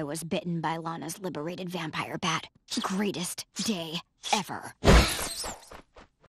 I was bitten by Lana's liberated vampire bat. Greatest day ever.